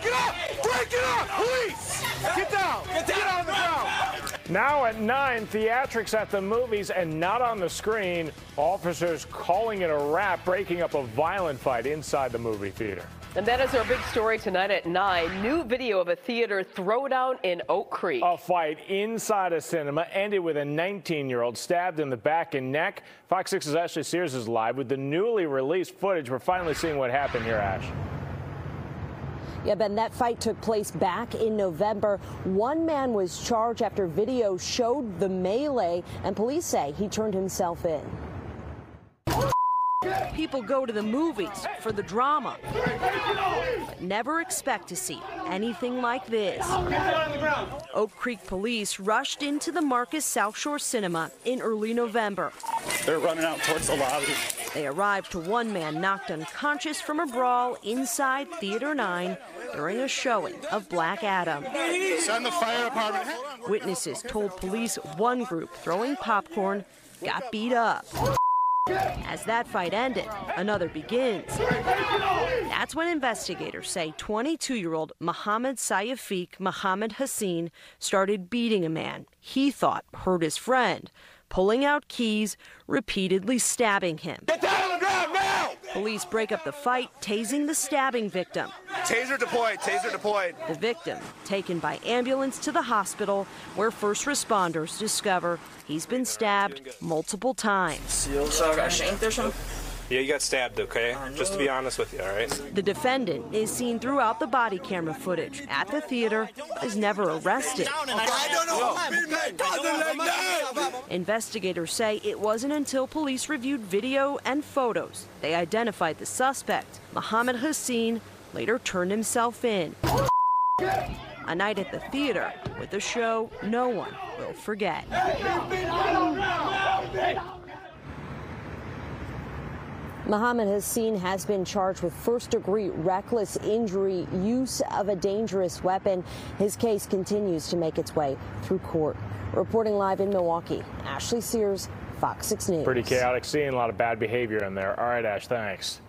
Break it up! Break it up! Police! Get down! Get down! Get on the ground! Now at 9, theatrics at the movies and not on the screen. Officers calling it a wrap, breaking up a violent fight inside the movie theater. And that is our big story tonight at 9. New video of a theater throwdown in Oak Creek. A fight inside a cinema ended with a 19 year old stabbed in the back and neck. Fox 6's Ashley Sears is live with the newly released footage. We're finally seeing what happened here, Ash. Yeah, Ben, that fight took place back in November. One man was charged after video showed the melee, and police say he turned himself in. People go to the movies for the drama, but never expect to see anything like this. Oak Creek police rushed into the Marcus South Shore Cinema in early November. They're running out towards the lobby. They arrived to one man knocked unconscious from a brawl inside Theater 9 during a showing of Black Adam. Send the fire department. Witnesses told police one group throwing popcorn got beat up. As that fight ended, another begins. That's when investigators say 22 year old Mohammed Sayafik Mohammed Hassin started beating a man he thought hurt his friend, pulling out keys, repeatedly stabbing him. Get down on the ground now! Police break up the fight, tasing the stabbing victim. Taser deployed. Taser deployed. The victim taken by ambulance to the hospital where first responders discover he's been stabbed multiple times. So I got shanked or something? Yeah, you got stabbed, okay? Just to be honest with you, all right? The defendant is seen throughout the body camera footage at the theater, but is never arrested. I don't know. Investigators say it wasn't until police reviewed video and photos they identified the suspect. Mohammed Hassin later turned himself in. A night at the theater with a show no one will forget. Mohammed Hassin has been charged with first degree reckless injury, use of a dangerous weapon. His case continues to make its way through court. Reporting live in Milwaukee, Ashley Sears, Fox 6 News. Pretty chaotic scene, a lot of bad behavior in there. All right, Ash, thanks.